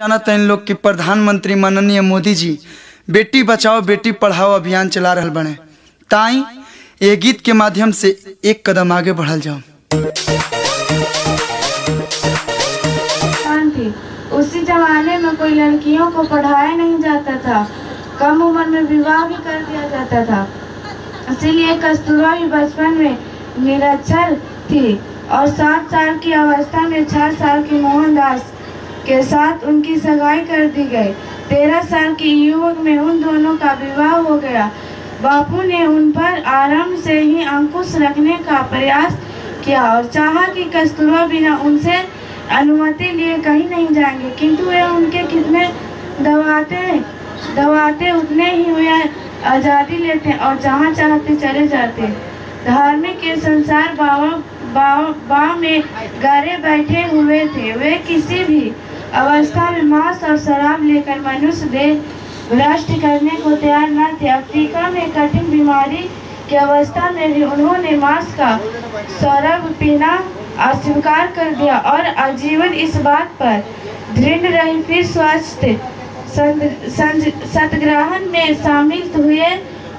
जानत इन लोग कि प्रधानमंत्री माननीय मोदी जी बेटी बचाओ, बेटी पढ़ाओ अभियान चला रहे बने। ताई ये गीत के माध्यम से एक कदम आगे बढ़ल जाओ। उसी जमाने में कोई लड़कियों को पढ़ाया नहीं जाता था। कम उम्र में विवाह भी कर दिया जाता था। इसीलिए कस्तूरबा भी बचपन में निरक्षर थी और सात साल की अवस्था में छह साल की मोहनदास के साथ उनकी सगाई कर दी गई। तेरह साल की युवक में उन दोनों का विवाह हो गया। बापू ने उन पर आरंभ से ही अंकुश रखने का प्रयास किया और चाहा कि कस्तूरबा बिना उनसे अनुमति लिए कहीं नहीं जाएँगे। किंतु वे उनके कितने दबाते दबाते उतने ही वे आज़ादी लेते और जहाँ चाहते चले जाते। धार्मिक के संसार बाबा बा में गारे बैठे हुए थे। वे किसी भी अवस्था में मांस और शराब लेकर मनुष्य देह भ्रष्ट करने को तैयार न थे। अफ्रीका में कठिन बीमारी की अवस्था में भी उन्होंने मांस का शराब पीना अस्वीकार कर दिया और आजीवन इस बात पर दृढ़ रही। फिर स्वास्थ्य सत्याग्रहण में शामिल हुए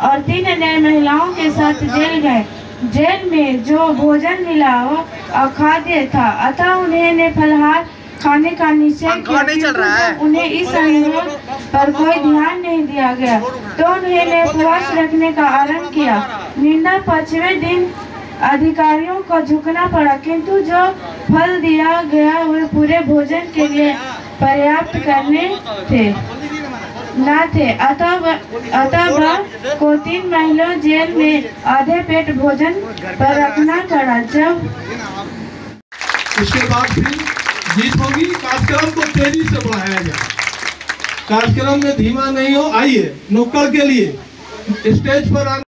और तीन नए महिलाओं के साथ जेल गए। जेल में जो भोजन मिला, वो अखाद्य था। अतः उन्हें फलहार खाने का निश्चय पंखा नहीं चल रहा है। उन्हें इस अनुरोध पर कोई ध्यान नहीं दिया गया तो उन्हें उपवास रखने का आरंभ किया निंदा पाँचवें दिन अधिकारियों को झुकना पड़ा किंतु जो फल दिया गया वे पूरे भोजन के लिए पर्याप्त करने थे न थे अतः अतः को तीन महीनों जेल में आधे पेट भोजन पर रखना पड़ा जब उसके बाद फिर जीत होगी। कार्यक्रम को तेज़ी से बढ़ाया जाए। कार्यक्रम में धीमा नहीं हो, आइए नुक्कड़ के लिए। स्टेज पर आने